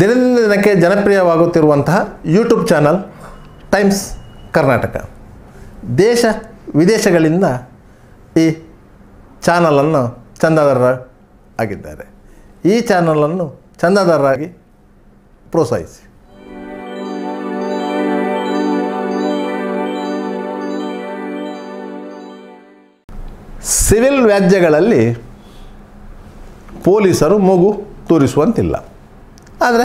ದಿನದಿಂದ ದಿನಕ್ಕೆ ಜನಪ್ರಿಯವಾಗುತ್ತಿರುವಂತಹ ಯೂಟ್ಯೂಬ್ ಚಾನಲ್ ಟೈಮ್ಸ್ ಕರ್ನಾಟಕ ದೇಶ ವಿದೇಶಗಳಿಂದ ಈ ಚಾನಲನ್ನು ಚಂದಾದಾರರ ಆಗಿದ್ದಾರೆ ಈ ಚಾನಲನ್ನು ಚಂದಾದಾರರಾಗಿ ಪ್ರೋತ್ಸಾಹಿಸಿ. ಸಿವಿಲ್ ವ್ಯಾಜ್ಯಗಳಲ್ಲಿ ಪೊಲೀಸರು ಮೂಗು ತೂರಿಸುವಂತಿಲ್ಲ. ಆದರೆ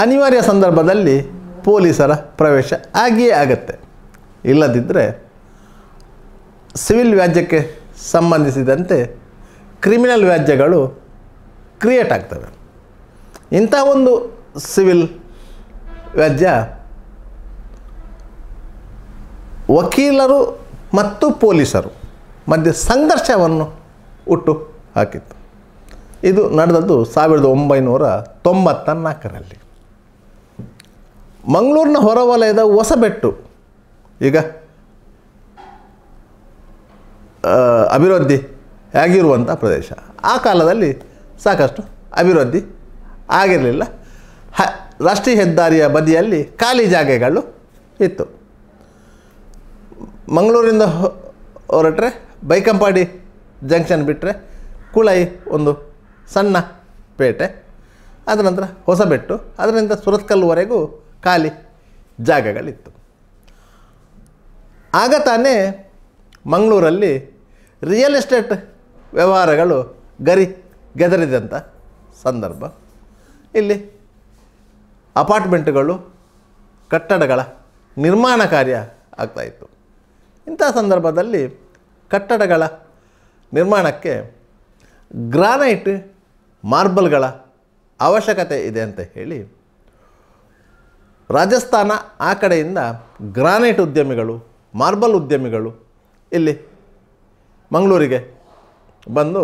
ಅನಿವಾರ್ಯ ಸಂದರ್ಭದಲ್ಲಿ ಪೊಲೀಸರ ಪ್ರವೇಶ ಆಗಿಯೇ ಆಗತ್ತೆ. ಇಲ್ಲದಿದ್ದರೆ ಸಿವಿಲ್ ವ್ಯಾಜ್ಯಕ್ಕೆ ಸಂಬಂಧಿಸಿದಂತೆ ಕ್ರಿಮಿನಲ್ ವ್ಯಾಜ್ಯಗಳು ಕ್ರಿಯೇಟ್ ಆಗ್ತವೆ. ಇಂಥ ಒಂದು ಸಿವಿಲ್ ವ್ಯಾಜ್ಯ ವಕೀಲರು ಮತ್ತು ಪೊಲೀಸರು ಮಧ್ಯೆ ಸಂಘರ್ಷವನ್ನು ಹುಟ್ಟು ಹಾಕಿತ್ತು. ಇದು ನಡೆದದ್ದು ಸಾವಿರದ ಒಂಬೈನೂರ ತೊಂಬತ್ತ ನಾಲ್ಕರಲ್ಲಿ ಮಂಗಳೂರಿನ ಹೊರವಲಯದ ಹೊಸಬೆಟ್ಟು, ಈಗ ಅಭಿವೃದ್ಧಿ ಆಗಿರುವಂಥ ಪ್ರದೇಶ. ಆ ಕಾಲದಲ್ಲಿ ಸಾಕಷ್ಟು ಅಭಿವೃದ್ಧಿ ಆಗಿರಲಿಲ್ಲ. ಹ, ರಾಷ್ಟ್ರೀಯ ಹೆದ್ದಾರಿಯ ಬದಿಯಲ್ಲಿ ಖಾಲಿ ಜಾಗೆಗಳು ಇತ್ತು. ಮಂಗಳೂರಿಂದ ಹೊರಟ್ರೆ ಬೈಕಂಪಾಡಿ ಜಂಕ್ಷನ್ ಬಿಟ್ಟರೆ ಕುಳೈ ಒಂದು ಸಣ್ಣ ಪೇಟೆ, ಅದರ ನಂತರ ಹೊಸಬೆಟ್ಟು ಅದರಿಂದ ಸುರತ್ಕಲ್ವರೆಗೂ ಖಾಲಿ ಜಾಗಗಳಿತ್ತು. ಆಗ ತಾನೇ ಮಂಗಳೂರಲ್ಲಿ ರಿಯಲ್ ಎಸ್ಟೇಟ್ ವ್ಯವಹಾರಗಳು ಗರಿ ಗೆದರಿದಂಥ ಸಂದರ್ಭ. ಇಲ್ಲಿ ಅಪಾರ್ಟ್ಮೆಂಟ್ಗಳು ಕಟ್ಟಡಗಳ ನಿರ್ಮಾಣ ಕಾರ್ಯ ಆಗ್ತಾಯಿತ್ತು ಇಂಥ ಸಂದರ್ಭದಲ್ಲಿ ಕಟ್ಟಡಗಳ ನಿರ್ಮಾಣಕ್ಕೆ ಗ್ರಾನೈಟ್ ಮಾರ್ಬಲ್ಗಳ ಅವಶ್ಯಕತೆ ಇದೆ ಅಂತ ಹೇಳಿ ರಾಜಸ್ಥಾನ ಆ ಕಡೆಯಿಂದ ಗ್ರಾನೈಟ್ ಉದ್ಯಮಿಗಳು, ಮಾರ್ಬಲ್ ಉದ್ಯಮಿಗಳು ಇಲ್ಲಿ ಮಂಗಳೂರಿಗೆ ಬಂದು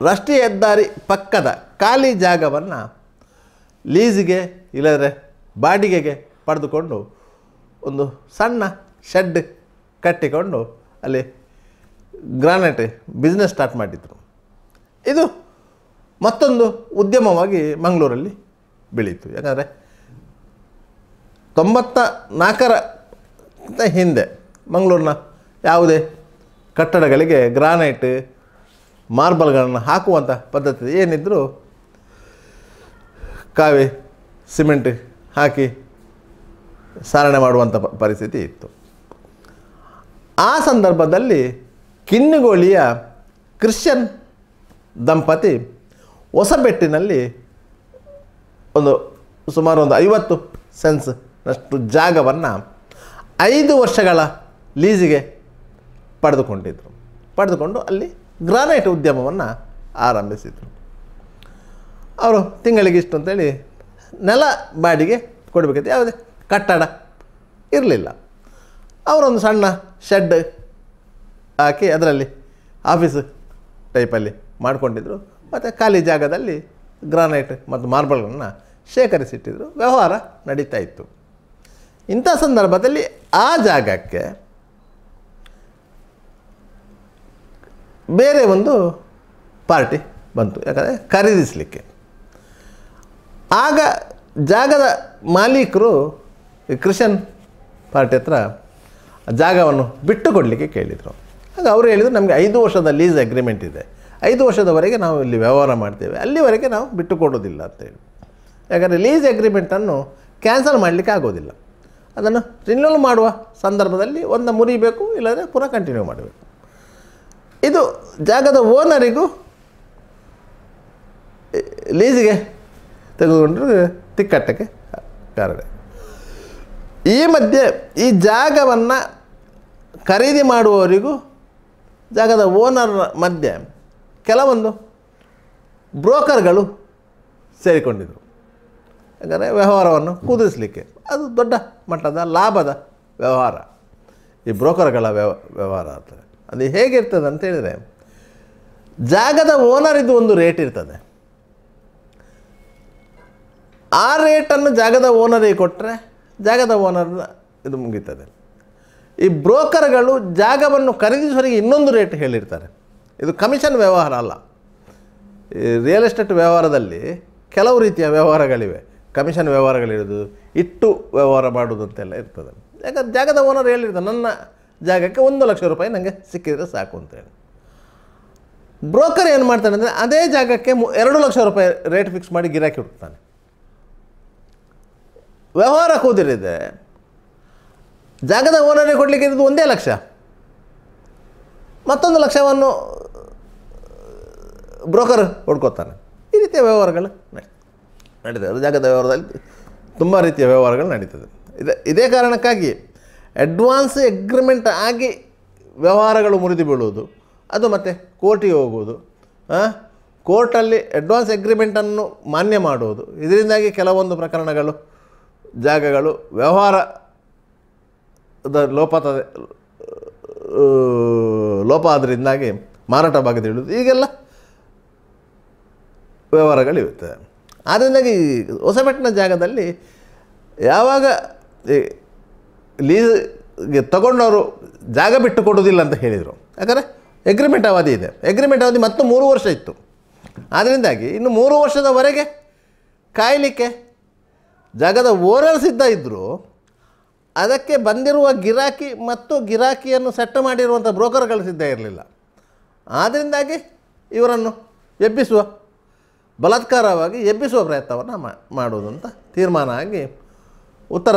ರಾಷ್ಟ್ರೀಯ ಹೆದ್ದಾರಿ ಪಕ್ಕದ ಖಾಲಿ ಜಾಗವನ್ನು ಲೀಸಿಗೆ ಇಲ್ಲದ್ರೆ ಬಾಡಿಗೆಗೆ ಪಡೆದುಕೊಂಡು ಒಂದು ಸಣ್ಣ ಶೆಡ್ ಕಟ್ಟಿಕೊಂಡು ಅಲ್ಲಿ ಗ್ರಾನೈಟ್ ಬಿಸ್ನೆಸ್ ಸ್ಟಾರ್ಟ್ ಮಾಡಿದರು. ಇದು ಮತ್ತೊಂದು ಉದ್ಯಮವಾಗಿ ಮಂಗಳೂರಲ್ಲಿ ಬೆಳೀತು. ಯಾಕಂದರೆ ತೊಂಬತ್ತ ನಾಲ್ಕರ ಹಿಂದೆ ಮಂಗಳೂರಿನ ಯಾವುದೇ ಕಟ್ಟಡಗಳಿಗೆ ಗ್ರಾನೈಟ್, ಮಾರ್ಬಲ್ಗಳನ್ನು ಹಾಕುವಂಥ ಪದ್ಧತಿ ಏನಿದ್ದರೂ ಕಾವಿ, ಸಿಮೆಂಟ್ ಹಾಕಿ ಸಾರಣೆ ಮಾಡುವಂಥ ಪರಿಸ್ಥಿತಿ ಇತ್ತು. ಆ ಸಂದರ್ಭದಲ್ಲಿ ಕಿನ್ನಿಗೋಳಿಯ ಕ್ರಿಶ್ಚಿಯನ್ ದಂಪತಿ ಹೊಸಬೆಟ್ಟಿನಲ್ಲಿ ಒಂದು ಸುಮಾರು ಒಂದು ಐವತ್ತು ಸೆನ್ಸ್ನಷ್ಟು ಜಾಗವನ್ನು ಐದು ವರ್ಷಗಳ ಲೀಸಿಗೆ ಪಡೆದುಕೊಂಡಿದ್ದರು ಪಡೆದುಕೊಂಡು ಅಲ್ಲಿ ಗ್ರಾನೈಟ್ ಉದ್ಯಮವನ್ನು ಆರಂಭಿಸಿದರು. ಅವರು ತಿಂಗಳಿಗೆ ಇಷ್ಟು ಅಂತೇಳಿ ನೆಲ ಬಾಡಿಗೆ ಕೊಡಬೇಕಿತ್ತು. ಯಾವುದೇ ಕಟ್ಟಡ ಇರಲಿಲ್ಲ. ಅವರೊಂದು ಸಣ್ಣ ಶೆಡ್ ಹಾಕಿ ಅದರಲ್ಲಿ ಆಫೀಸ್ ಟೈಪಲ್ಲಿ ಮಾಡಿಕೊಂಡಿದ್ರು. ಮತ್ತು ಖಾಲಿ ಜಾಗದಲ್ಲಿ ಗ್ರಾನೈಟ್ ಮತ್ತು ಮಾರ್ಬಲ್ಗಳನ್ನು ಶೇಖರಿಸಿಟ್ಟಿದ್ರು. ವ್ಯವಹಾರ ನಡೀತಾ ಇತ್ತು. ಇಂಥ ಸಂದರ್ಭದಲ್ಲಿ ಆ ಜಾಗಕ್ಕೆ ಬೇರೆ ಒಂದು ಪಾರ್ಟಿ ಬಂತು, ಯಾಕಂದರೆ ಖರೀದಿಸಲಿಕ್ಕೆ. ಆಗ ಜಾಗದ ಮಾಲೀಕರು ಈ ಕ್ರಿಶ್ಚಿಯನ್ ಪಾರ್ಟಿ ಹತ್ರ ಜಾಗವನ್ನು ಬಿಟ್ಟುಕೊಡಲಿಕ್ಕೆ ಕೇಳಿದರು. ಆಗ ಅವರು ಹೇಳಿದರು, ನಮಗೆ ಐದು ವರ್ಷದ ಲೀಸ್ ಅಗ್ರಿಮೆಂಟ್ ಇದೆ. ಐದು ವರ್ಷದವರೆಗೆ ನಾವು ಇಲ್ಲಿ ವ್ಯವಹಾರ ಮಾಡ್ತೇವೆ. ಅಲ್ಲಿವರೆಗೆ ನಾವು ಬಿಟ್ಟು ಕೊಡೋದಿಲ್ಲ ಅಂತೇಳಿ ಯಾಕಂದರೆ ಲೀಸ್ ಅಗ್ರಿಮೆಂಟನ್ನು ಕ್ಯಾನ್ಸಲ್ ಮಾಡಲಿಕ್ಕೆ ಆಗೋದಿಲ್ಲ. ಅದನ್ನು ರಿನ್ಯೂವಲ್ ಮಾಡುವ ಸಂದರ್ಭದಲ್ಲಿ ಒಂದು ಮುರಿಬೇಕು ಇಲ್ಲದ್ರೆ ಪುನಃ ಕಂಟಿನ್ಯೂ ಮಾಡಬೇಕು. ಇದು ಜಾಗದ ಓನರಿಗೂ ಲೀಸಿಗೆ ತೆಗೆದುಕೊಂಡ್ರೆ ತಿಕ್ಕಟ್ಟಕ್ಕೆ ಕಾರಣ. ಈ ಮಧ್ಯೆ ಈ ಜಾಗವನ್ನು ಖರೀದಿ ಮಾಡುವವರಿಗೂ ಜಾಗದ ಓನರ್ ಮಧ್ಯೆ ಕೆಲವೊಂದು ಬ್ರೋಕರ್ಗಳು ಸೇರಿಕೊಂಡಿದ್ದರು ಯಾಕಂದರೆ ವ್ಯವಹಾರವನ್ನು ಕುದಿಸಲಿಕ್ಕೆ ಅದು ದೊಡ್ಡ ಮಟ್ಟದ ಲಾಭದ ವ್ಯವಹಾರ. ಈ ಬ್ರೋಕರ್ಗಳ ವ್ಯವ, ವ್ಯವಹಾರ ಆಗ್ತದೆ. ಅದು ಹೇಗಿರ್ತದೆ ಅಂತೇಳಿದರೆ ಜಾಗದ ಓನರಿದ್ದು ಒಂದು ರೇಟ್ ಇರ್ತದೆ. ಆ ರೇಟನ್ನು ಜಾಗದ ಓನರಿಗೆ ಕೊಟ್ಟರೆ ಜಾಗದ ಓನರ್ ಇದು ಮುಗೀತದೆ. ಈ ಬ್ರೋಕರ್ಗಳು ಜಾಗವನ್ನು ಖರೀದಿಸುವವರಿಗೆ ಇನ್ನೊಂದು ರೇಟ್ ಹೇಳಿರ್ತಾರೆ. ಇದು ಕಮಿಷನ್ ವ್ಯವಹಾರ ಅಲ್ಲ. ಈ ರಿಯಲ್ ಎಸ್ಟೇಟ್ ವ್ಯವಹಾರದಲ್ಲಿ ಕೆಲವು ರೀತಿಯ ವ್ಯವಹಾರಗಳಿವೆ. ಕಮಿಷನ್ ವ್ಯವಹಾರಗಳಿರೋದು ಇಟ್ಟು ವ್ಯವಹಾರ ಮಾಡೋದು ಅಂತೆಲ್ಲ ಇರ್ತದೆ. ಯಾಕಂದ್ರೆ ಜಾಗದ ಓನರ್ ಹೇಳಿರ್ತಾರೆ ನನ್ನ ಜಾಗಕ್ಕೆ ಒಂದು ಲಕ್ಷ ರೂಪಾಯಿ ನನಗೆ ಸಿಕ್ಕಿದರೆ ಸಾಕು ಅಂತೇಳಿ ಬ್ರೋಕರ್ ಏನು ಮಾಡ್ತಾನೆ ಅಂದರೆ ಅದೇ ಜಾಗಕ್ಕೆ ಎರಡು ಲಕ್ಷ ರೂಪಾಯಿ ರೇಟ್ ಫಿಕ್ಸ್ ಮಾಡಿ ಗಿರಾಕಿ ಹುಡುಕ್ತಾನೆ. ವ್ಯವಹಾರ ಕೂದಿರಿದೆ ಜಾಗದ ಓನರಿಗೆ ಕೊಡಲಿಕ್ಕೆ ಇರೋದು ಒಂದೇ ಲಕ್ಷ. ಮತ್ತೊಂದು ಲಕ್ಷವನ್ನು ಬ್ರೋಕರ್ ಹೊಡ್ಕೋತಾನೆ. ಈ ರೀತಿಯ ವ್ಯವಹಾರಗಳು ನಡಿ- ನಡೀತದೆ. ಜಾಗದ ವ್ಯವಹಾರದಲ್ಲಿ ತುಂಬ ರೀತಿಯ ವ್ಯವಹಾರಗಳು ನಡೀತದೆ. ಇದೆ ಇದೇ ಕಾರಣಕ್ಕಾಗಿ ಅಡ್ವಾನ್ಸ್ ಎಗ್ರಿಮೆಂಟ್ ಆಗಿ ವ್ಯವಹಾರಗಳು ಮುರಿದು ಬೀಳುವುದು ಅದು ಮತ್ತು ಕೋರ್ಟಿಗೆ ಹೋಗುವುದು ಕೋರ್ಟಲ್ಲಿ ಅಡ್ವಾನ್ಸ್ ಎಗ್ರಿಮೆಂಟನ್ನು ಮಾನ್ಯ ಮಾಡುವುದು ಇದರಿಂದಾಗಿ ಕೆಲವೊಂದು ಪ್ರಕರಣಗಳು ಜಾಗಗಳು ವ್ಯವಹಾರ ದ ಲೋಪತ ಆ, ಲೋಪ ಆದ್ದರಿಂದಾಗಿ ಮಾರಾಟ ಭಾಗದಲ್ಲಿ ಇಳಿದು ಈಗೆಲ್ಲ ವ್ಯವಹಾರಗಳಿರುತ್ತೆ. ಆದ್ದರಿಂದಾಗಿ ಈ ಹೊಸಪೇಟಿನ ಜಾಗದಲ್ಲಿ ಯಾವಾಗ ಲೀಸ್ಗೆ ತಗೊಂಡವರು ಜಾಗ ಬಿಟ್ಟು ಕೊಡೋದಿಲ್ಲ ಅಂತ ಹೇಳಿದರು. ಯಾಕಂದರೆ ಎಗ್ರಿಮೆಂಟ್ ಅವಧಿ ಇದೆ. ಎಗ್ರಿಮೆಂಟ್ ಅವಧಿ ಮತ್ತು ಮೂರು ವರ್ಷ ಇತ್ತು. ಆದ್ದರಿಂದಾಗಿ ಇನ್ನು ಮೂರು ವರ್ಷದವರೆಗೆ ಕಾಯಲಿಕ್ಕೆ ಜಾಗದ ಓರಲ್ ಸಿದ್ಧ ಇದ್ದರು ಅದಕ್ಕೆ ಬಂದಿರುವ ಗಿರಾಕಿ ಮತ್ತು ಗಿರಾಕಿಯನ್ನು ಸೆಟ್ ಮಾಡಿರುವಂಥ ಬ್ರೋಕರ್ಗಳು ಸಿದ್ಧ ಇರಲಿಲ್ಲ. ಆದ್ದರಿಂದಾಗಿ ಇವರನ್ನು ಎಬ್ಬಿಸುವ ಬಲಾತ್ಕಾರವಾಗಿ ಎಬ್ಬಿಸುವ ಪ್ರಯತ್ನವನ್ನು ಮಾಡುವುದು ಅಂತ ತೀರ್ಮಾನ ಆಗಿ ಉತ್ತರ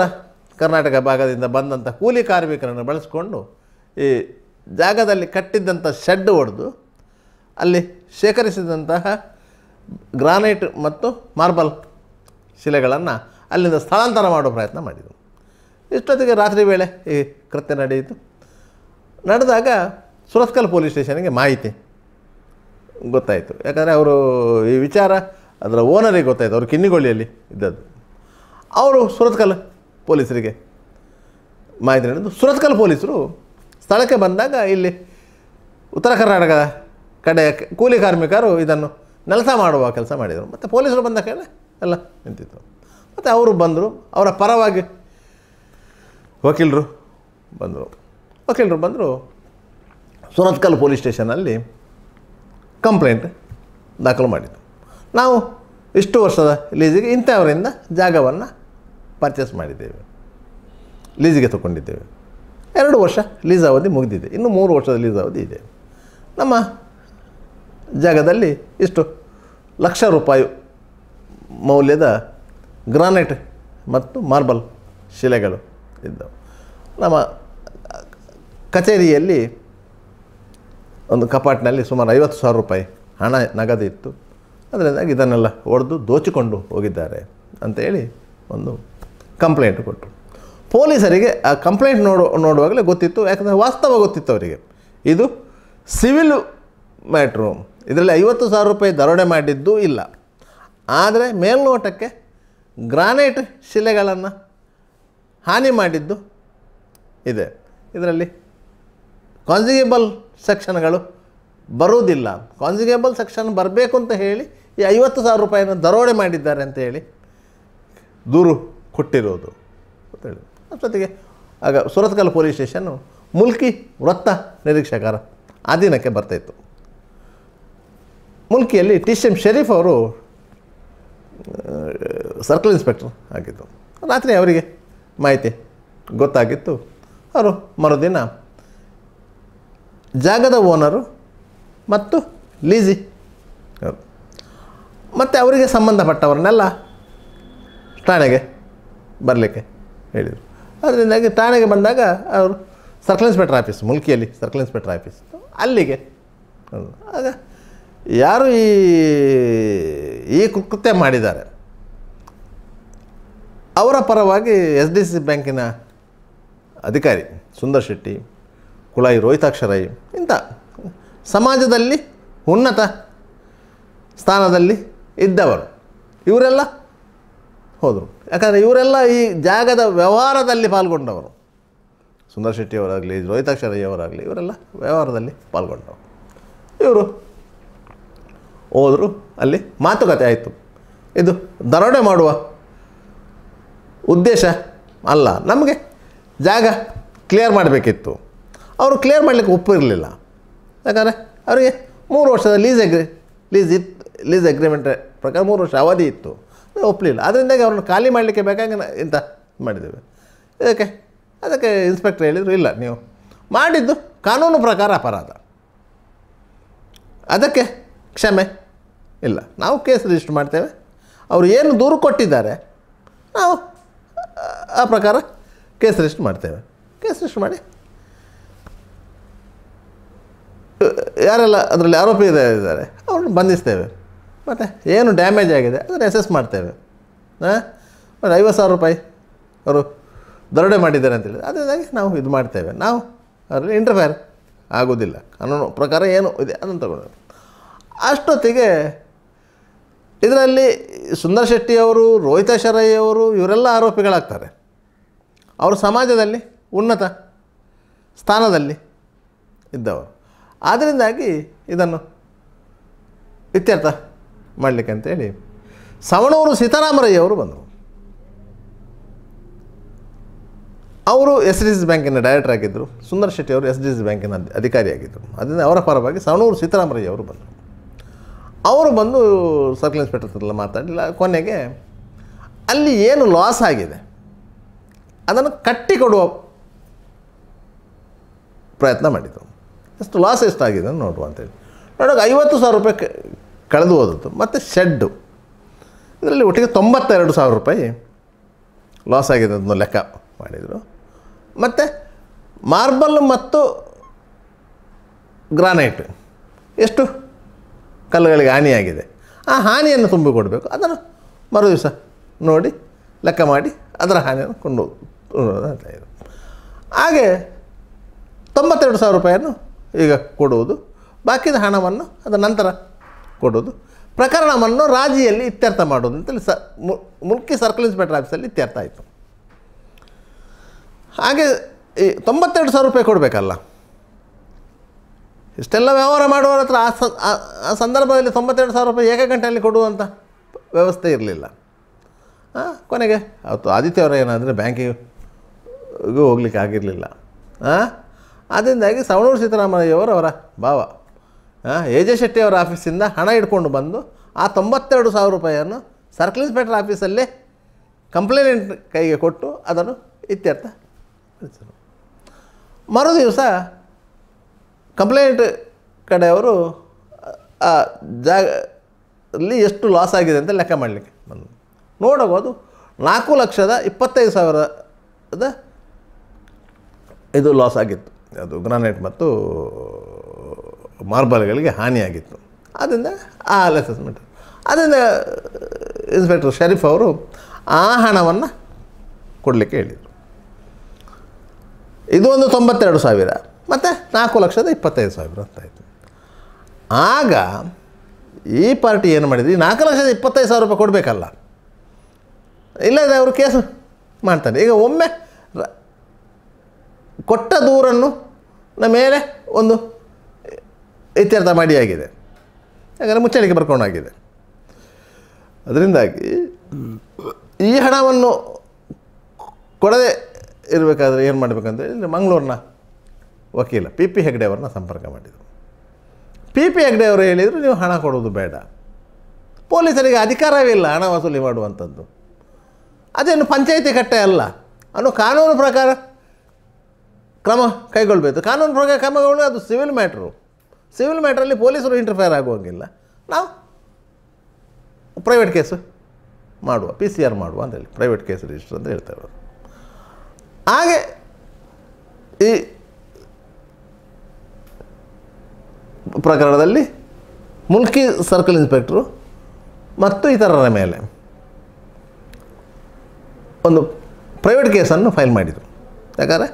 ಕರ್ನಾಟಕ ಭಾಗದಿಂದ ಬಂದಂಥ ಕೂಲಿ ಕಾರ್ಮಿಕರನ್ನು ಬಳಸಿಕೊಂಡು ಈ ಜಾಗದಲ್ಲಿ ಕಟ್ಟಿದ್ದಂಥ ಶೆಡ್ ಒಡೆದು ಅಲ್ಲಿ ಶೇಖರಿಸಿದಂತಹ ಗ್ರಾನೈಟ್ ಮತ್ತು ಮಾರ್ಬಲ್ ಶಿಲೆಗಳನ್ನು ಅಲ್ಲಿಂದ ಸ್ಥಳಾಂತರ ಮಾಡುವ ಪ್ರಯತ್ನ ಮಾಡಿದರು. ಇಷ್ಟೊತ್ತಿಗೆ ರಾತ್ರಿ ವೇಳೆ ಈ ಕೃತ್ಯ ನಡೆಯಿತು. ನಡೆದಾಗ ಸುರತ್ಕಲ್ ಪೊಲೀಸ್ ಸ್ಟೇಷನ್ಗೆ ಮಾಹಿತಿ ಗೊತ್ತಾಯಿತು. ಯಾಕಂದರೆ ಅವರು ಈ ವಿಚಾರ ಅದರ ಓನರಿಗೆ ಗೊತ್ತಾಯಿತು, ಅವರು ಕಿನ್ನಿಗೊಳ್ಳಿಯಲ್ಲಿ ಇದ್ದದ್ದು. ಅವರು ಸುರತ್ಕಲ್ ಪೊಲೀಸರಿಗೆ ಮಾಹಿತಿ ನೀಡಿದ್ದು. ಸುರತ್ಕಲ್ ಪೊಲೀಸರು ಸ್ಥಳಕ್ಕೆ ಬಂದಾಗ ಇಲ್ಲಿ ಉತ್ತರ ಕರ್ನಾಟಕ ಕಡೆ ಕೂಲಿ ಕಾರ್ಮಿಕರು ಇದನ್ನು ನೆಲಸ ಮಾಡುವ ಕೆಲಸ ಮಾಡಿದರು. ಮತ್ತು ಪೊಲೀಸರು ಬಂದ ಕಡೆ ಎಲ್ಲ ನಿಂತಿತ್ತು ಮತ್ತು ಅವರು ಬಂದರು, ಅವರ ಪರವಾಗಿ ವಕೀಲರು ಬಂದರು. ವಕೀಲರು ಬಂದರು ಸುರತ್ಕಲ್ ಪೊಲೀಸ್ ಸ್ಟೇಷನಲ್ಲಿ ಕಂಪ್ಲೇಂಟ್ ದಾಖಲು ಮಾಡಿದ್ದು. ನಾವು ಇಷ್ಟು ವರ್ಷದ ಲೀಸಿಗೆ ಇಂಥವರಿಂದ ಜಾಗವನ್ನು ಪರ್ಚೇಸ್ ಮಾಡಿದ್ದೇವೆ. ಲೀಸಿಗೆ ತಗೊಂಡಿದ್ದೇವೆ. ಎರಡು ವರ್ಷ ಲೀಸ್ ಅವಧಿ ಮುಗಿದಿದೆ. ಇನ್ನು ಮೂರು ವರ್ಷದ ಲೀಸ್ ಅವಧಿ ಇದೆ. ನಮ್ಮ ಜಾಗದಲ್ಲಿ ಇಷ್ಟು ಲಕ್ಷ ರೂಪಾಯಿ ಮೌಲ್ಯದ ಗ್ರಾನೈಟ್ ಮತ್ತು ಮಾರ್ಬಲ್ ಶಿಲೆಗಳು ಇದ್ದವು. ನಮ್ಮ ಕಚೇರಿಯಲ್ಲಿ ಒಂದು ಕಪಾಟಿನಲ್ಲಿ ಸುಮಾರು ಐವತ್ತು ಸಾವಿರ ರೂಪಾಯಿ ಹಣ ನಗದು ಇತ್ತು. ಅದರಿಂದಾಗಿ ಇದನ್ನೆಲ್ಲ ಒಡೆದು ದೋಚಿಕೊಂಡು ಹೋಗಿದ್ದಾರೆ ಅಂತೇಳಿ ಒಂದು ಕಂಪ್ಲೇಂಟ್ ಕೊಟ್ಟರು. ಪೊಲೀಸರಿಗೆ ಆ ಕಂಪ್ಲೇಂಟ್ ನೋಡು, ನೋಡುವಾಗಲೇ ಗೊತ್ತಿತ್ತು, ಯಾಕಂದರೆ ವಾಸ್ತವ ಗೊತ್ತಿತ್ತು ಅವರಿಗೆ. ಇದು ಸಿವಿಲ್ ಮ್ಯಾಟ್ರು. ಇದರಲ್ಲಿ ಐವತ್ತು ಸಾವಿರ ರೂಪಾಯಿ ದರೋಡೆ ಮಾಡಿದ್ದು ಇಲ್ಲ. ಆದರೆ ಮೇಲ್ನೋಟಕ್ಕೆ ಗ್ರಾನೈಟ್ ಶಿಲೆಗಳನ್ನು ಹಾನಿ ಮಾಡಿದ್ದು ಇದೆ. ಇದರಲ್ಲಿ ಕಾನ್ಸಿಗೇಬಲ್ ಸೆಕ್ಷನ್ಗಳು ಬರುವುದಿಲ್ಲ. ಕಾನ್ಸಿಗೇಬಲ್ ಸೆಕ್ಷನ್ ಬರಬೇಕು ಅಂತ ಹೇಳಿ ಈ ಐವತ್ತು ಸಾವಿರ ರೂಪಾಯಿನ ದರೋಡೆ ಮಾಡಿದ್ದಾರೆ ಅಂತ ಹೇಳಿ ದೂರು ಕೊಟ್ಟಿರೋದು. ಅಂತೇಳಿ ಅಷ್ಟೊತ್ತಿಗೆ ಆಗ ಸುರತ್ಕಲ್ ಪೊಲೀಸ್ ಸ್ಟೇಷನ್ನು ಮುಲ್ಕಿ ವೃತ್ತ ನಿರೀಕ್ಷಕರ ಅಧೀನಕ್ಕೆ ಬರ್ತಾಯಿತ್ತು. ಮುಲ್ಕಿಯಲ್ಲಿ ಟಿ ಸಿ ಎಂ ಶರೀಫ್ ಅವರು ಸರ್ಕಲ್ ಇನ್ಸ್ಪೆಕ್ಟರ್ ಆಗಿದ್ದು. ರಾತ್ರಿ ಅವರಿಗೆ ಮಾಹಿತಿ ಗೊತ್ತಾಗಿತ್ತು. ಅವರು ಮರುದಿನ ಜಾಗದ ಓನರು ಮತ್ತು ಲೀಜಿ ಮತ್ತು ಅವರಿಗೆ ಸಂಬಂಧಪಟ್ಟವ್ರನ್ನೆಲ್ಲ ಠಾಣೆಗೆ ಬರಲಿಕ್ಕೆ ಹೇಳಿದರು. ಅದರಿಂದಾಗಿ ಠಾಣೆಗೆ ಬಂದಾಗ ಅವರು ಸರ್ಕಲ್ ಇನ್ಸ್ಪೆಕ್ಟರ್ ಆಫೀಸ್ ಮುಲ್ಕಿಯಲ್ಲಿ ಸರ್ಕಲ್ ಇನ್ಸ್ಪೆಕ್ಟರ್ ಆಫೀಸ್ ಅಲ್ಲಿಗೆ. ಹೌದು. ಆಗ ಯಾರು ಈ ಈ ಕೃತ್ಯ ಮಾಡಿದ್ದಾರೆ ಅವರ ಪರವಾಗಿ ಎಸ್ ಡಿ ಸಿ ಬ್ಯಾಂಕಿನ ಅಧಿಕಾರಿ ಸುಂದರ್ ಶೆಟ್ಟಿ ಕುಳಾಯಿ ರೋಹಿತಾಕ್ಷರಯ್ಯ. ಇಂಥ ಸಮಾಜದಲ್ಲಿ ಉನ್ನತ ಸ್ಥಾನದಲ್ಲಿ ಇದ್ದವರು. ಇವರೆಲ್ಲ ಹೋದರು. ಯಾಕಂದರೆ ಇವರೆಲ್ಲ ಈ ಜಾಗದ ವ್ಯವಹಾರದಲ್ಲಿ ಪಾಲ್ಗೊಂಡವರು. ಸುಂದರ್ ಶೆಟ್ಟಿಯವರಾಗಲಿ, ರೋಹಿತಾಕ್ಷರಯ್ಯವರಾಗಲಿ, ಇವರೆಲ್ಲ ವ್ಯವಹಾರದಲ್ಲಿ ಪಾಲ್ಗೊಂಡವರು ಇವರು ಹೋದರು, ಅಲ್ಲಿ ಮಾತುಕತೆ ಆಯಿತು. ಇದು ದರೋಡೆ ಮಾಡುವ ಉದ್ದೇಶ ಅಲ್ಲ. ನಮಗೆ ಜಾಗ ಕ್ಲಿಯರ್ ಮಾಡಬೇಕಿತ್ತು. ಅವರು ಕ್ಲಿಯರ್ ಮಾಡಲಿಕ್ಕೆ ಒಪ್ಪಿರಲಿಲ್ಲ ಯಾಕಂದರೆ ಅವರಿಗೆ ಮೂರು ವರ್ಷದ ಲೀಸ್ ಎಗ್ರಿ ಲೀಸ್ ಇತ್ತು ಲೀಸ್ ಅಗ್ರಿಮೆಂಟ್ ಪ್ರಕಾರ ಮೂರು ವರ್ಷ ಅವಧಿ ಇತ್ತು. ಒಪ್ಪಲಿಲ್ಲ ಅದರಿಂದಾಗಿ ಅವ್ರನ್ನ ಖಾಲಿ ಮಾಡಲಿಕ್ಕೆ ಬೇಕಾಗಿ ಇಂಥ ಮಾಡಿದ್ದೇವೆ. ಇದಕ್ಕೆ, ಅದಕ್ಕೆ ಇನ್ಸ್ಪೆಕ್ಟರ್ ಹೇಳಿದರು, ಇಲ್ಲ, ನೀವು ಮಾಡಿದ್ದು ಕಾನೂನು ಪ್ರಕಾರ ಅಪರಾಧ. ಅದಕ್ಕೆ ಕ್ಷಮೆ ಇಲ್ಲ. ನಾವು ಕೇಸ್ ರಿಜಿಸ್ಟರ್ ಮಾಡ್ತೇವೆ. ಅವರು ಏನು ದೂರು ಕೊಟ್ಟಿದ್ದಾರೆ, ನಾವು ಆ ಪ್ರಕಾರ ಕೇಸ್ ರಿಜಿಸ್ಟರ್ ಮಾಡ್ತೇವೆ. ಕೇಸ್ ರಿಜಿಸ್ಟರ್ ಮಾಡಿ ಯಾರೆಲ್ಲ ಅದರಲ್ಲಿ ಆರೋಪಿ ಇದ್ದಾರೆ, ಅವ್ರನ್ನ ಬಂಧಿಸ್ತೇವೆ. ಮತ್ತು ಏನು ಡ್ಯಾಮೇಜ್ ಆಗಿದೆ ಅದನ್ನು ಎಸೆಸ್ ಮಾಡ್ತೇವೆ. ಹಾಂ? ಒಂದು ಐವತ್ತು ಸಾವಿರ ರೂಪಾಯಿ ಅವರು ದರೋಡೆ ಮಾಡಿದ್ದಾರೆ ಅಂತೇಳಿ ಅದರಿಂದಾಗಿ ನಾವು ಇದು ಮಾಡ್ತೇವೆ. ನಾವು ಅದರಲ್ಲಿ ಇಂಟರ್ಫೇರ್ ಆಗೋದಿಲ್ಲ. ಕಾನೂನು ಪ್ರಕಾರ ಏನು ಇದೆ ಅದನ್ನು ತಗೊಂಡು ಅಷ್ಟೊತ್ತಿಗೆ ಇದರಲ್ಲಿ ಸುಂದರ್ ಶೆಟ್ಟಿಯವರು, ರೋಹಿತ ಶರಯ್ಯವರು ಇವರೆಲ್ಲ ಆರೋಪಿಗಳಾಗ್ತಾರೆ. ಅವರು ಸಮಾಜದಲ್ಲಿ ಉನ್ನತ ಸ್ಥಾನದಲ್ಲಿ ಇದ್ದವರು. ಆದ್ದರಿಂದಾಗಿ ಇದನ್ನು ಇತ್ಯರ್ಥ ಮಾಡಲಿಕ್ಕೆ ಅಂತೇಳಿ ಸವಣೂರು ಸೀತಾರಾಮರಯ್ಯವರು ಬಂದರು. ಅವರು ಎಸ್ ಡಿ ಸಿ ಬ್ಯಾಂಕಿನ ಡೈರೆಕ್ಟರ್ ಆಗಿದ್ದರು. ಸುಂದರ್ ಶೆಟ್ಟಿ ಅವರು ಎಸ್ ಡಿ ಸಿ ಬ್ಯಾಂಕಿನ ಅಧಿಕಾರಿ ಅಧಿಕಾರಿಯಾಗಿದ್ದರು. ಅದರಿಂದ ಅವರ ಪರವಾಗಿ ಸವಣೂರು ಸೀತಾರಾಮರಯ್ಯ ಅವರು ಬಂದರು. ಅವರು ಬಂದು ಸರ್ಕಲ್ ಇನ್ಸ್ಪೆಕ್ಟರ್ ಹತ್ರ ಮಾತಾಡಲಿಲ್ಲ. ಮಾತಾಡಿಲ್ಲ ಕೊನೆಗೆ ಅಲ್ಲಿ ಏನು ಲಾಸ್ ಆಗಿದೆ ಅದನ್ನು ಕಟ್ಟಿಕೊಡುವ ಪ್ರಯತ್ನ ಮಾಡಿದರು. ಎಷ್ಟು ಲಾಸ್ ಎಷ್ಟಾಗಿದೆ ನೋಡುವ ಅಂತೇಳಿ ನೋಡೋಕೆ ಐವತ್ತು ಸಾವಿರ ರೂಪಾಯಿ ಕಳೆದು ಹೋದದ್ದು, ಮತ್ತು ಶೆಡ್ಡು ಇದರಲ್ಲಿ ಒಟ್ಟಿಗೆ ತೊಂಬತ್ತೆರಡು ಸಾವಿರ ರೂಪಾಯಿ ಲಾಸ್ ಆಗಿದೆ ಅದನ್ನು ಲೆಕ್ಕ ಮಾಡಿದರು. ಮತ್ತು ಮಾರ್ಬಲ್ ಮತ್ತು ಗ್ರಾನೈಟ್ ಎಷ್ಟು ಕಲ್ಲುಗಳಿಗೆ ಹಾನಿಯಾಗಿದೆ. ಆ ಹಾನಿಯನ್ನು ತುಂಬಿಕೊಡಬೇಕು ಅದನ್ನು ಮರು ದಿವಸ ನೋಡಿ, ಲೆಕ್ಕ ಮಾಡಿ ಅದರ ಹಾನಿಯನ್ನು ಕೊಂಡು ಅಂತ ಹಾಗೆ ತೊಂಬತ್ತೆರಡು ಸಾವಿರ ರೂಪಾಯಿಯನ್ನು ಈಗ ಕೊಡುವುದು. ಬಾಕಿದ ಹಣವನ್ನು ಅದರ ನಂತರ ಕೊಡುವುದು. ಪ್ರಕರಣವನ್ನು ರಾಜಿಯಲ್ಲಿ ಇತ್ಯರ್ಥ ಮಾಡೋದು ಅಂತೇಳಿ ಸ ಮುಲ್ಕಿ ಸರ್ಕಲ್ ಇನ್ಸ್ಪೆಕ್ಟರ್ ಆಫೀಸಲ್ಲಿ ಇತ್ಯರ್ಥ ಆಯಿತು. ಹಾಗೆ ಈ ತೊಂಬತ್ತೆರಡು ಸಾವಿರ ರೂಪಾಯಿ ಕೊಡಬೇಕಲ್ಲ. ಇಷ್ಟೆಲ್ಲ ವ್ಯವಹಾರ ಮಾಡುವವರ ಹತ್ರ ಆ ಸಂದರ್ಭದಲ್ಲಿ ತೊಂಬತ್ತೆರಡು ಸಾವಿರ ರೂಪಾಯಿ ಏಕಗಂಟೆಯಲ್ಲಿ ಕೊಡುವಂಥ ವ್ಯವಸ್ಥೆ ಇರಲಿಲ್ಲ. ಹಾಂ ಕೊನೆಗೆ, ಅವತ್ತು ಆದಿತ್ಯವರ ಏನಾದರೆ ಬ್ಯಾಂಕಿಗೆ ಹೋಗ್ಲಿಕ್ಕೆ ಆಗಿರಲಿಲ್ಲ. ಹಾಂ ಅದರಿಂದಾಗಿ ಸವಣೂರು ಸಿದ್ದರಾಮಯ್ಯವರು ಅವರ ಭಾವ. ಹಾಂ ಎ ಜೆ ಶೆಟ್ಟಿ ಅವರ ಆಫೀಸಿಂದ ಹಣ ಇಟ್ಕೊಂಡು ಬಂದು ಆ ತೊಂಬತ್ತೆರಡು ಸಾವಿರ ರೂಪಾಯಿಯನ್ನು ಸರ್ಕಲ್ ಇನ್ಸ್ಪೆಕ್ಟರ್ ಆಫೀಸಲ್ಲೇ ಕಂಪ್ಲೇಂಟ್ ಕೈಗೆ ಕೊಟ್ಟು ಅದನ್ನು ಇತ್ಯರ್ಥ ಪಡಿಸಿದರು. ಮರು ದಿವಸ ಕಂಪ್ಲೇಂಟ್ ಕಡೆಯವರು, ಆ ಜಾಗ ಅಲ್ಲಿ ಎಷ್ಟು ಲಾಸ್ ಆಗಿದೆ ಅಂತ ಲೆಕ್ಕ ಮಾಡಲಿಕ್ಕೆ ಬಂದು ನೋಡಬಹುದು ನಾಲ್ಕು ಲಕ್ಷದ ಇಪ್ಪತ್ತೈದು ಸಾವಿರದ ಇದು ಲಾಸ್ ಆಗಿತ್ತು. ಅದು ಗ್ರಾನೈಟ್ ಮತ್ತು ಮಾರ್ಬಲ್ಗಳಿಗೆ ಹಾನಿಯಾಗಿತ್ತು. ಆದ್ದರಿಂದ ಆ ಅಸೆಸ್ಮೆಂಟ್ ಅದರಿಂದ ಇನ್ಸ್ಪೆಕ್ಟರ್ ಶರೀಫ್ ಅವರು ಆ ಹಣವನ್ನು ಕೊಡಲಿಕ್ಕೆ ಹೇಳಿದರು. ಇದು ಒಂದು ತೊಂಬತ್ತೆರಡು ಸಾವಿರ ಮತ್ತು ನಾಲ್ಕು ಲಕ್ಷದ ಇಪ್ಪತ್ತೈದು ಸಾವಿರ ಅಂತ ಆಯಿತು. ಆಗ ಈ ಪಾರ್ಟಿ ಏನು ಮಾಡಿದ್ವಿ ನಾಲ್ಕು ಲಕ್ಷದ ಇಪ್ಪತ್ತೈದು ಸಾವಿರ ರೂಪಾಯಿ ಕೊಡಬೇಕಲ್ಲ. ಇಲ್ಲದೆ ಅವರು ಕೇಸು ಮಾಡ್ತಾರೆ. ಈಗ ಒಮ್ಮೆ ಕೊಟ್ಟ ದೂರನ್ನು ಮೇಲೆ ಒಂದು ಇತ್ಯರ್ಥ ಮಾಡಿ ಆಗಿದೆ. ಯಾಕಂದರೆ ಮುಚ್ಚಳಿಕೆ ಬರ್ಕೊಂಡಾಗಿದೆ ಅದರಿಂದಾಗಿ ಈ ಹಣವನ್ನು ಕೊಡದೆ ಇರಬೇಕಾದ್ರೆ ಏನು ಮಾಡಬೇಕಂದ್ರೆ ಹೇಳಿ ಮಂಗಳೂರಿನ ವಕೀಲ ಪಿ ಪಿ ಹೆಗ್ಡೆ ಅವ್ರನ್ನ ಸಂಪರ್ಕ ಮಾಡಿದರು. ಪಿ ಪಿ ಹೆಗ್ಡೆ ಅವರು ಹೇಳಿದರು, ನೀವು ಹಣ ಕೊಡೋದು ಬೇಡ. ಪೊಲೀಸರಿಗೆ ಅಧಿಕಾರವೇ ಇಲ್ಲ ಹಣ ವಸೂಲಿ ಮಾಡುವಂಥದ್ದು. ಅದೇನು ಪಂಚಾಯಿತಿ ಕಟ್ಟೆ ಅಲ್ಲ. ಅನ್ನು ಕಾನೂನು ಪ್ರಕಾರ ಕ್ರಮ ಕೈಗೊಳ್ಳಬೇಕು ಕಾನೂನು ಪ್ರಕಾರ ಕ್ರಮಗಳು ಅದು ಸಿವಿಲ್ ಮ್ಯಾಟ್ರು ಸಿವಿಲ್ ಮ್ಯಾಟ್ರಲ್ಲಿ ಪೊಲೀಸರು ಇಂಟರ್ಫೇರ್ ಆಗುವಂಗಿಲ್ಲ. ನಾವು ಪ್ರೈವೇಟ್ ಕೇಸು ಮಾಡುವ ಪಿ ಸಿ ಆರ್ ಮಾಡುವ ಅಂತೇಳಿ ಪ್ರೈವೇಟ್ ಕೇಸ್ ರಿಜಿಸ್ಟರ್ ಅಂತ ಹೇಳ್ತಾರೆ ಅವರು ಹಾಗೆ ಈ ಪ್ರಕರಣದಲ್ಲಿ ಮುಲ್ಕಿ ಸರ್ಕಲ್ ಇನ್ಸ್ಪೆಕ್ಟ್ರು ಮತ್ತು ಇತರರ ಮೇಲೆ ಒಂದು ಪ್ರೈವೇಟ್ ಕೇಸನ್ನು ಫೈಲ್ ಮಾಡಿದರು. ಯಾಕಂದರೆ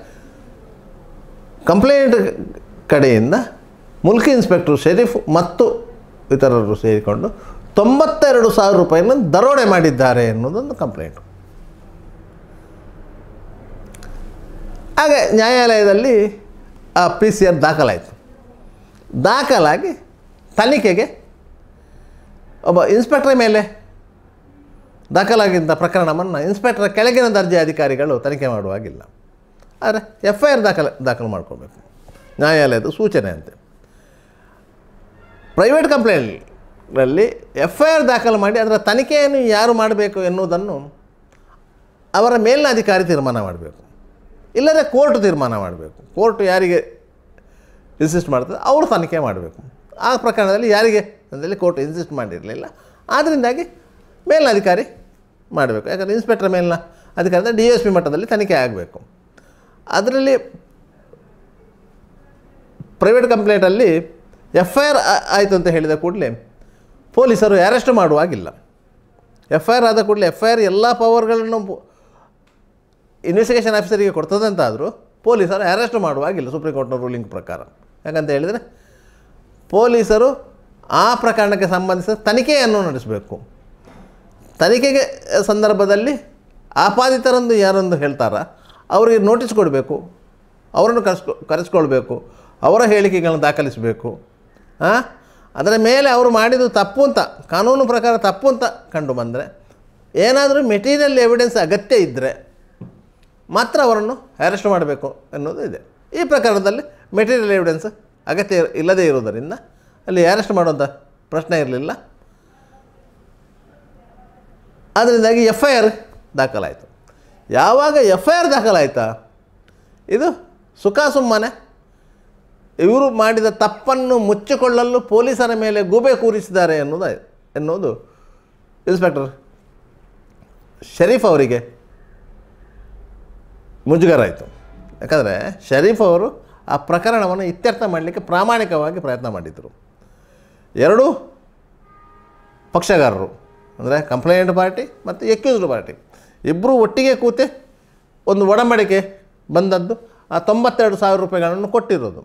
ಕಂಪ್ಲೇಂಟ್ ಕಡೆಯಿಂದ ಮುಲ್ಕಿ ಇನ್ಸ್ಪೆಕ್ಟರ್ ಶರೀಫ್ ಮತ್ತು ಇತರರು ಸೇರಿಕೊಂಡು ತೊಂಬತ್ತೆರಡು ಸಾವಿರ ರೂಪಾಯಿನ ದರೋಡೆ ಮಾಡಿದ್ದಾರೆ ಎನ್ನುವುದೊಂದು ಕಂಪ್ಲೇಂಟು. ಹಾಗೆ ನ್ಯಾಯಾಲಯದಲ್ಲಿ ಆ ಪಿ ಸಿ ಆರ್ ದಾಖಲಾಯಿತು. ದಾಖಲಾಗಿ ತನಿಖೆಗೆ ಒಬ್ಬ ಇನ್ಸ್ಪೆಕ್ಟರ್ ಮೇಲೆ ದಾಖಲಾಗಿದ್ದ ಪ್ರಕರಣವನ್ನು ಇನ್ಸ್ಪೆಕ್ಟರ್ ಕೆಳಗಿನ ದರ್ಜೆ ಅಧಿಕಾರಿಗಳು ತನಿಖೆ ಮಾಡುವಾಗಿಲ್ಲ. ಆದರೆ ಎಫ್ ಐ ಆರ್ ದಾಖಲೆ, ದಾಖಲು ಮಾಡ್ಕೋಬೇಕು. ನ್ಯಾಯಾಲಯದ ಸೂಚನೆ ಅಂತೆ. ಪ್ರೈವೇಟ್ ಕಂಪ್ಲೇಂಟ್ಗಳಲ್ಲಿ ಎಫ್ ಐ ಆರ್ ದಾಖಲು ಮಾಡಿ ಅದರ ತನಿಖೆಯನ್ನು ಯಾರು ಮಾಡಬೇಕು ಎನ್ನುವುದನ್ನು ಅವರ ಮೇಲಿನ ಅಧಿಕಾರಿ ತೀರ್ಮಾನ ಮಾಡಬೇಕು. ಇಲ್ಲದೆ ಕೋರ್ಟ್ ತೀರ್ಮಾನ ಮಾಡಬೇಕು. ಕೋರ್ಟ್ ಯಾರಿಗೆ ಇನ್ಸಿಸ್ಟ್ ಮಾಡ್ತದೆ ಅವರು ತನಿಖೆ ಮಾಡಬೇಕು. ಆ ಪ್ರಕರಣದಲ್ಲಿ ಯಾರಿಗೆ ಅಂದರೆ ಕೋರ್ಟ್ ಇನ್ಸಿಸ್ಟ್ ಮಾಡಿರಲಿಲ್ಲ. ಆದ್ದರಿಂದಾಗಿ ಮೇಲಿನ ಅಧಿಕಾರಿ ಮಾಡಬೇಕು. ಯಾಕಂದರೆ ಇನ್ಸ್ಪೆಕ್ಟರ್ ಮೇಲಿನ ಅಧಿಕಾರದ ಡಿ ಎಸ್ ಪಿ ಮಟ್ಟದಲ್ಲಿ ತನಿಖೆ ಆಗಬೇಕು. ಅದರಲ್ಲಿ ಪ್ರೈವೇಟ್ ಕಂಪ್ಲೇಂಟಲ್ಲಿ ಎಫ್ ಐ ಆರ್ ಆಯಿತು ಅಂತ ಹೇಳಿದ ಕೂಡಲೇ ಪೊಲೀಸರು ಅರೆಸ್ಟ್ ಮಾಡುವಾಗಿಲ್ಲ. ಎಫ್ ಐ ಆರ್ ಆದ ಕೂಡಲೇ ಎಫ್ ಐ ಆರ್ ಎಲ್ಲ ಪವರ್ಗಳನ್ನು ಇನ್ವೆಸ್ಟಿಗೇಷನ್ ಆಫೀಸರಿಗೆ ಕೊಡ್ತದಂತಾದರೂ ಪೊಲೀಸರು ಅರೆಸ್ಟ್ ಮಾಡುವಾಗಿಲ್ಲ ಸುಪ್ರೀಂ ಕೋರ್ಟ್ನ ರೂಲಿಂಗ್ ಪ್ರಕಾರ. ಯಾಕಂತ ಹೇಳಿದರೆ ಪೊಲೀಸರು ಆ ಪ್ರಕರಣಕ್ಕೆ ಸಂಬಂಧಿಸಿದ ತನಿಖೆಯನ್ನು ನಡೆಸಬೇಕು. ತನಿಖೆಗೆ ಸಂದರ್ಭದಲ್ಲಿ ಆಪಾದಿತರಂದು ಯಾರೊಂದು ಹೇಳ್ತಾರ? ಅವರಿಗೆ ನೋಟಿಸ್ ಕೊಡಬೇಕು. ಅವರನ್ನು ಕರೆಸ್ಕೊ ಕರೆಸ್ಕೊಳ್ಬೇಕು. ಅವರ ಹೇಳಿಕೆಗಳನ್ನು ದಾಖಲಿಸಬೇಕು. ಹಾಂ ಅದರ ಮೇಲೆ ಅವರು ಮಾಡಿದ್ದು ತಪ್ಪು ಅಂತ, ಕಾನೂನು ಪ್ರಕಾರ ತಪ್ಪು ಅಂತ ಕಂಡು ಬಂದರೆ, ಏನಾದರೂ ಮೆಟೀರಿಯಲ್ ಎವಿಡೆನ್ಸ್ ಅಗತ್ಯ ಇದ್ದರೆ ಮಾತ್ರ ಅವರನ್ನು ಅರೆಸ್ಟ್ ಮಾಡಬೇಕು ಎನ್ನುವುದು ಇದೆ. ಈ ಪ್ರಕರಣದಲ್ಲಿ ಮೆಟೀರಿಯಲ್ ಎವಿಡೆನ್ಸ್ ಅಗತ್ಯ ಇಲ್ಲದೇ ಇರುವುದರಿಂದ ಅಲ್ಲಿ ಅರೆಸ್ಟ್ ಮಾಡುವಂಥ ಪ್ರಶ್ನೆ ಇರಲಿಲ್ಲ. ಅದರಿಂದಾಗಿ ಎಫ್ ಐ ಆರ್ ದಾಖಲಾಯಿತು. ಯಾವಾಗ ಎಫ್ ಐ ಆರ್ ದಾಖಲಾಯಿತಾ? ಇದು ಸುಖ ಸುಮ್ಮನೆ. ಇವರು ಮಾಡಿದ ತಪ್ಪನ್ನು ಮುಚ್ಚಿಕೊಳ್ಳಲು ಪೊಲೀಸರ ಮೇಲೆ ಗೂಬೆ ಕೂರಿಸಿದ್ದಾರೆ ಎನ್ನುವುದ ಎನ್ನುವುದು ಇನ್ಸ್ಪೆಕ್ಟರ್ ಶರೀಫ್ ಅವರಿಗೆ ಮುಜುಗರ ಆಯಿತು ಯಾಕಂದರೆ ಶರೀಫ್ ಅವರು ಆ ಪ್ರಕರಣವನ್ನು ಇತ್ಯರ್ಥ ಮಾಡಲಿಕ್ಕೆ ಪ್ರಾಮಾಣಿಕವಾಗಿ ಪ್ರಯತ್ನ ಮಾಡಿದರು. ಎರಡೂ ಪಕ್ಷಗಾರರು, ಅಂದರೆ ಕಂಪ್ಲೇಂಟ್ ಪಾರ್ಟಿ ಮತ್ತು ಎಕ್ಯೂಸ್ಡ್ ಪಾರ್ಟಿ. ಇಬ್ಬರು ಒಟ್ಟಿಗೆ ಕೂತೆ ಒಂದು ಒಡಂಬಡಿಕೆ ಬಂದದ್ದು, ಆ ತೊಂಬತ್ತೆರಡು ಸಾವಿರ ರೂಪಾಯಿಗಳನ್ನು ಕೊಟ್ಟಿರೋದು.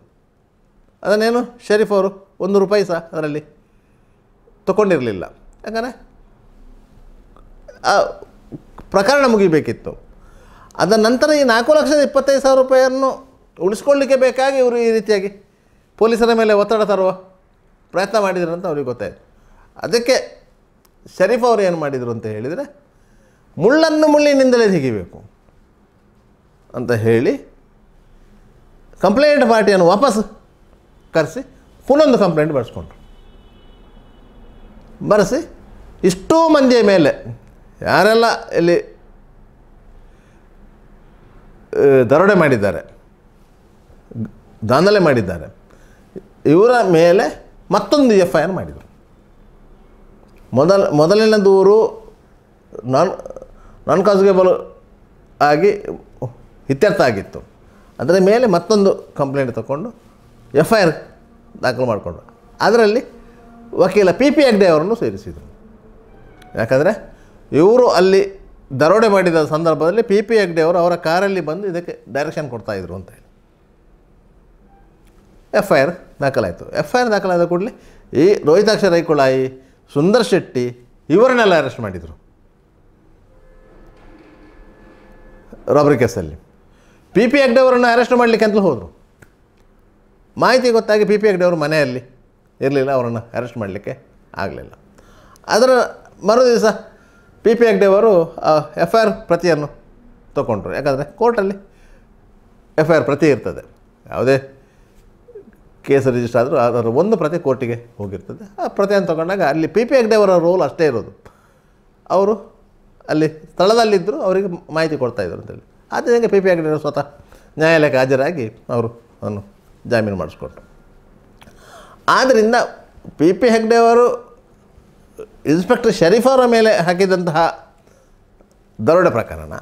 ಅದನ್ನೇನು, ಶರೀಫ್ ಅವರು ಒಂದು ರೂಪಾಯಿ ಸಹ ಅದರಲ್ಲಿ ತಗೊಂಡಿರಲಿಲ್ಲ. ಯಾಕಂದರೆ ಪ್ರಕರಣ ಮುಗಿಬೇಕಿತ್ತು. ಅದರ ನಂತರ ಈ ನಾಲ್ಕು ಲಕ್ಷದ ಇಪ್ಪತ್ತೈದು ಸಾವಿರ ರೂಪಾಯಿಯನ್ನು ಉಳಿಸ್ಕೊಳ್ಳಿಕ್ಕೆ ಬೇಕಾಗಿ ಇವರು ಈ ರೀತಿಯಾಗಿ ಪೊಲೀಸರ ಮೇಲೆ ಒತ್ತಡ ತರುವ ಪ್ರಯತ್ನ ಮಾಡಿದ್ರು ಅಂತ ಅವ್ರಿಗೆ ಗೊತ್ತಾಯಿತು. ಅದಕ್ಕೆ ಶರೀಫ್ ಅವರು ಏನು ಮಾಡಿದರು ಅಂತ ಹೇಳಿದರೆ ಮುಳ್ಳನ್ನು ಮುಳ್ಳಿನಿಂದಲೇ ತೆಗಿಬೇಕು ಅಂತ ಹೇಳಿ ಕಂಪ್ಲೇಂಟ್ ಪಾರ್ಟಿಯನ್ನು ವಾಪಸ್ ಕರೆಸಿ ಪುನೊಂದು ಕಂಪ್ಲೇಂಟ್ ಬರೆಸ್ಕೊಂಡ್ರು. ಬರೆಸಿ ಇಷ್ಟೂ ಮಂದಿಯ ಮೇಲೆ, ಯಾರೆಲ್ಲ ಇಲ್ಲಿ ದರೋಡೆ ಮಾಡಿದ್ದಾರೆ, ದಾಂಧಲೆ ಮಾಡಿದ್ದಾರೆ, ಇವರ ಮೇಲೆ ಮತ್ತೊಂದು ಎಫ್ ಐ ಆರ್ ಮಾಡಿದರು. ಮೊದಲ ಮೊದಲಿನ ದೂರು ನಾನ್ ನಾನ್ ಆಗಿ ಇತ್ಯರ್ಥ ಆಗಿತ್ತು. ಅದರ ಮೇಲೆ ಮತ್ತೊಂದು ಕಂಪ್ಲೇಂಟ್ ತಗೊಂಡು ಎಫ್ ಐ ಆರ್ ದಾಖಲು ಮಾಡಿಕೊಂಡು ಅದರಲ್ಲಿ ವಕೀಲ ಪಿ ಪಿ ಹೆಗ್ಡೆ ಅವರನ್ನು ಸೇರಿಸಿದರು. ಯಾಕಂದರೆ ಇವರು ಅಲ್ಲಿ ದರೋಡೆ ಮಾಡಿದ ಸಂದರ್ಭದಲ್ಲಿ ಪಿ ಪಿ ಹೆಗ್ಡೆ ಅವರು ಅವರ ಕಾರಲ್ಲಿ ಬಂದು ಇದಕ್ಕೆ ಡೈರೆಕ್ಷನ್ ಕೊಡ್ತಾಯಿದ್ರು ಅಂತ ಹೇಳಿ. ಎಫ್ ಐ ಆರ್ ದಾಖಲಾಯಿತು. ಎಫ್ ಐ ಆರ್ ದಾಖಲಾದ ಕೂಡಲೇ ಈ ರೋಹಿತಾಕ್ಷ ರೈಕುಳಾಯಿ, ಸುಂದರ್ ಶೆಟ್ಟಿ ಇವರನ್ನೆಲ್ಲ ಅರೆಸ್ಟ್ ಮಾಡಿದರು. ರಾಬರಿ ಕೇಸಲ್ಲಿ. ಪಿ ಪಿ ಹೆಗ್ಡೆ ಅವರನ್ನು ಅರೆಸ್ಟ್ ಮಾಡಲಿಕ್ಕೆ ಅಂತಲೂ ಹೋದರು. ಮಾಹಿತಿ ಗೊತ್ತಾಗಿ ಪಿ ಪಿ ಹೆಗ್ಡೆ ಅವರು ಮನೆಯಲ್ಲಿ ಇರಲಿಲ್ಲ, ಅವರನ್ನು ಅರೆಸ್ಟ್ ಮಾಡಲಿಕ್ಕೆ ಆಗಲಿಲ್ಲ. ಅದರ ಮರು ದಿವಸ ಪಿ ಪಿ ಹೆಗ್ಡೆ ಅವರು ಎಫ್ ಐ ಆರ್ ಪ್ರತಿಯನ್ನು ತಗೊಂಡ್ರು. ಯಾಕಂದರೆ ಕೋರ್ಟಲ್ಲಿ ಎಫ್ ಐ ಆರ್ ಪ್ರತಿ ಇರ್ತದೆ. ಯಾವುದೇ ಕೇಸ್ ರಿಜಿಸ್ಟರ್ ಆದರೂ ಅದರ ಒಂದು ಪ್ರತಿ ಕೋರ್ಟಿಗೆ ಹೋಗಿರ್ತದೆ. ಆ ಪ್ರತಿಯನ್ನು ತಗೊಂಡಾಗ ಅಲ್ಲಿ ಪಿ ಪಿ ಹೆಗ್ಡೆ ಅವರ ರೋಲ್ ಅಷ್ಟೇ ಇರೋದು. ಅವರು ಅಲ್ಲಿ ಸ್ಥಳದಲ್ಲಿದ್ದರು ಅವರಿಗೆ ಮಾಹಿತಿ ಕೊಡ್ತಾಯಿದ್ರು ಅಂತೇಳಿ. ಆದ್ದರಿಂದ ಪಿ ಪಿ ಅಂಗಡಿಯವರು ಸ್ವತಃ ನ್ಯಾಯಾಲಯಕ್ಕೆ ಹಾಜರಾಗಿ ಅವರು ಅವನು ಜಾಮೀನು ಮಾಡಿಸ್ಕೊಟ್ರು. ಆದ್ದರಿಂದ ಪಿ ಪಿ ಹೆಗ್ಡೆಯವರು ಇನ್ಸ್ಪೆಕ್ಟರ್ ಶರೀಫ್ ಅವರ ಮೇಲೆ ಹಾಕಿದಂತಹ ದರೋಡೆ ಪ್ರಕರಣ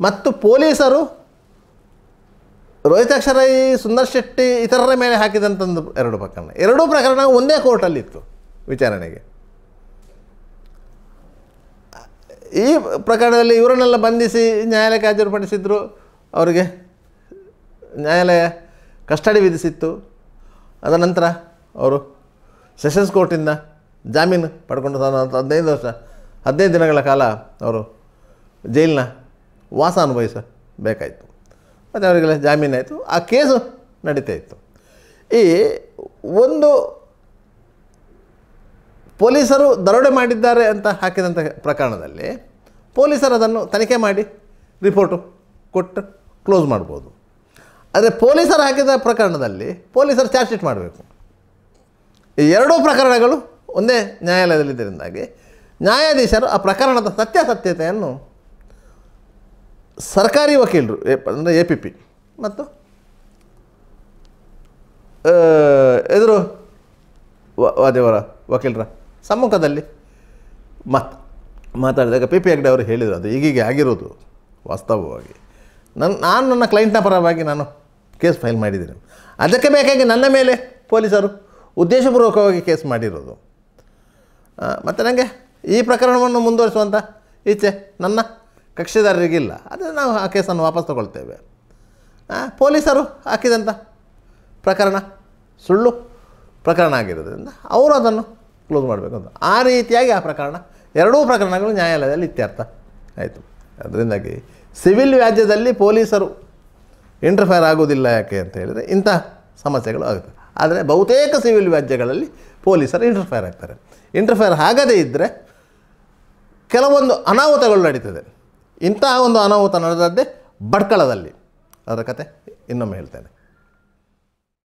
ಮತ್ತು ಪೊಲೀಸರು ರೋಹಿತಾಕ್ಷರಾಯಿ ಸುಂದರ್ ಶೆಟ್ಟಿ ಇತರರ ಮೇಲೆ ಹಾಕಿದಂಥದ್ದು ಎರಡು ಪ್ರಕರಣ. ಎರಡೂ ಪ್ರಕರಣ ಒಂದೇ ಕೋರ್ಟಲ್ಲಿತ್ತು ವಿಚಾರಣೆಗೆ. ಈ ಪ್ರಕರಣದಲ್ಲಿ ಇವರನ್ನೆಲ್ಲ ಬಂಧಿಸಿ ನ್ಯಾಯಾಲಯಕ್ಕೆ ಹಾಜರುಪಡಿಸಿದ್ರು ಅವರಿಗೆ. ನ್ಯಾಯಾಲಯ ಕಸ್ಟಡಿ ವಿಧಿಸಿತ್ತು. ಅದರ ನಂತರ ಅವರು ಸೆಷನ್ಸ್ ಕೋರ್ಟಿಂದ ಜಾಮೀನು ಪಡ್ಕೊಂಡು ಹದಿನೈದು ವರ್ಷ, ಹದಿನೈದು ದಿನಗಳ ಕಾಲ ಅವರು ಜೈಲಿನ ವಾಸ ಅನುಭವಿಸಬೇಕಾಯಿತು. ಮತ್ತು ಅವರಿಗೆಲ್ಲ ಜಾಮೀನಾಯಿತು. ಆ ಕೇಸು ನಡೀತಾ ಇತ್ತು. ಈ ಒಂದು ಪೊಲೀಸರು ದರೋಡೆ ಮಾಡಿದ್ದಾರೆ ಅಂತ ಹಾಕಿದಂಥ ಪ್ರಕರಣದಲ್ಲಿ ಪೊಲೀಸರು ಅದನ್ನು ತನಿಖೆ ಮಾಡಿ ರಿಪೋರ್ಟು ಕೊಟ್ಟು ಕ್ಲೋಸ್ ಮಾಡ್ಬೋದು. ಆದರೆ ಪೊಲೀಸರು ಹಾಕಿದ ಪ್ರಕರಣದಲ್ಲಿ ಪೊಲೀಸರು ಚಾರ್ಜ್ ಶೀಟ್ ಮಾಡಬೇಕು. ಈ ಎರಡೂ ಪ್ರಕರಣಗಳು ಒಂದೇ ನ್ಯಾಯಾಲಯದಲ್ಲಿದ್ದರಿಂದಾಗಿ ನ್ಯಾಯಾಧೀಶರು ಆ ಪ್ರಕರಣದ ಸತ್ಯಾಸತ್ಯತೆಯನ್ನು ಸರ್ಕಾರಿ ವಕೀಲರು ಅಂದರೆ ಎ ಪಿ ಪಿ ಮತ್ತು ಎದುರು ವಾದೇವರ ವಕೀಲರ ಸಮ್ಮುಖದಲ್ಲಿ. ಮತ್ತು ಮಾತಾಡಿದಾಗ ಪಿ ಪಿ ಹೆಗ್ಡೆ ಅವರು ಹೇಳಿದರು, ಅದು ಈಗೀಗ ಆಗಿರೋದು ವಾಸ್ತವವಾಗಿ. ನನ್ನ ನಾನು ನನ್ನ ಕ್ಲೈಂಟ್ನ ಪರವಾಗಿ ನಾನು ಕೇಸ್ ಫೈಲ್ ಮಾಡಿದ್ದೀನಿ. ಅದಕ್ಕೆ ಬೇಕಾಗಿ ನನ್ನ ಮೇಲೆ ಪೊಲೀಸರು ಉದ್ದೇಶಪೂರ್ವಕವಾಗಿ ಕೇಸ್ ಮಾಡಿರೋದು. ಮತ್ತು ನನಗೆ ಈ ಪ್ರಕರಣವನ್ನು ಮುಂದುವರಿಸುವಂಥ ಇಚ್ಛೆ ನನ್ನ ಕಕ್ಷಿದಾರರಿಗಿಲ್ಲ. ಅದನ್ನು ನಾವು ಆ ಕೇಸನ್ನು ವಾಪಸ್ ತಗೊಳ್ತೇವೆ. ಪೊಲೀಸರು ಹಾಕಿದಂಥ ಪ್ರಕರಣ ಸುಳ್ಳು ಪ್ರಕರಣ ಆಗಿರೋದ್ರಿಂದ ಅವರು ಅದನ್ನು ಕ್ಲೋಸ್ ಮಾಡಬೇಕು ಅಂತ. ಆ ರೀತಿಯಾಗಿ ಆ ಪ್ರಕರಣ, ಎರಡೂ ಪ್ರಕರಣಗಳು ನ್ಯಾಯಾಲಯದಲ್ಲಿ ಇತ್ಯರ್ಥ. ಆಯಿತು. ಅದರಿಂದಾಗಿ ಸಿವಿಲ್ ವ್ಯಾಜ್ಯದಲ್ಲಿ ಪೊಲೀಸರು ಇಂಟರ್ಫೈರ್ ಆಗೋದಿಲ್ಲ ಯಾಕೆ ಅಂತ ಹೇಳಿದರೆ ಇಂಥ ಸಮಸ್ಯೆಗಳು ಆಗುತ್ತೆ. ಆದರೆ ಬಹುತೇಕ ಸಿವಿಲ್ ವ್ಯಾಜ್ಯಗಳಲ್ಲಿ ಪೊಲೀಸರು ಇಂಟರ್ಫೈರ್ ಆಗ್ತಾರೆ. ಇಂಟರ್ಫೈರ್ ಆಗದೇ ಇದ್ದರೆ ಕೆಲವೊಂದು ಅನಾಹುತಗಳು ನಡೀತದೆ. ಇಂತಹ ಒಂದು ಅನಾಹುತ ನಡೆದದ್ದೇ ಭಟ್ಕಳದಲ್ಲಿ. ಅದರ ಕತೆ ಇನ್ನೊಮ್ಮೆ ಹೇಳ್ತೇನೆ.